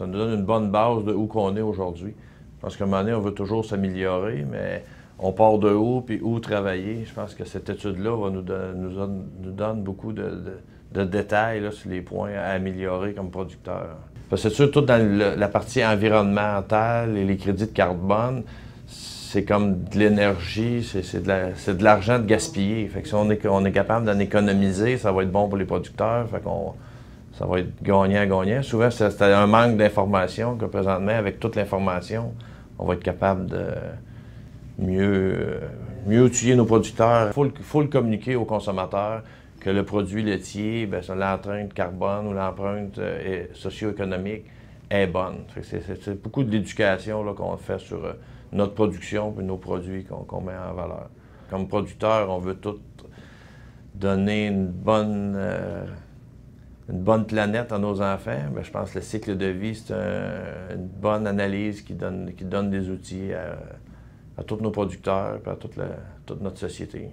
Ça nous donne une bonne base de où qu'on est aujourd'hui. Parce qu'à un moment donné, on veut toujours s'améliorer, mais on part de où, puis où travailler. Je pense que cette étude-là va nous, nous, donne beaucoup de, détails sur les points à améliorer comme producteur. Parce que surtout dans la partie environnementale et les crédits de carbone, c'est comme de l'énergie, c'est de l'argent de, gaspiller. Fait que si on est, on est capable d'en économiser, ça va être bon pour les producteurs. Fait qu'on ça va être gagnant-gagnant. Souvent, c'est un manque d'information que présentement, avec toute l'information, on va être capable de mieux, mieux nos producteurs. Il faut, le communiquer aux consommateurs que le produit laitier, ben, l'empreinte carbone ou l'empreinte euh, socio-économique est bonne. C'est beaucoup de l'éducation qu'on fait sur euh, notre production et nos produits qu'on met en valeur. Comme producteur, on veut tout donner une bonne... Euh, une bonne planète à nos enfants, je pense que le cycle de vie, c'est une bonne analyse qui donne, qui donne des outils à, tous nos producteurs et à toute, toute notre société.